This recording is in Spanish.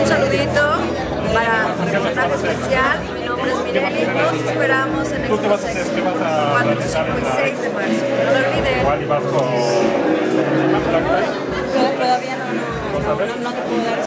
un saludito para nuestro personaje especial. Mi nombre es Mireli. Nos esperamos en el 4, 5 y 6 de marzo. No lo olviden. Todavía no, no te puedo dar.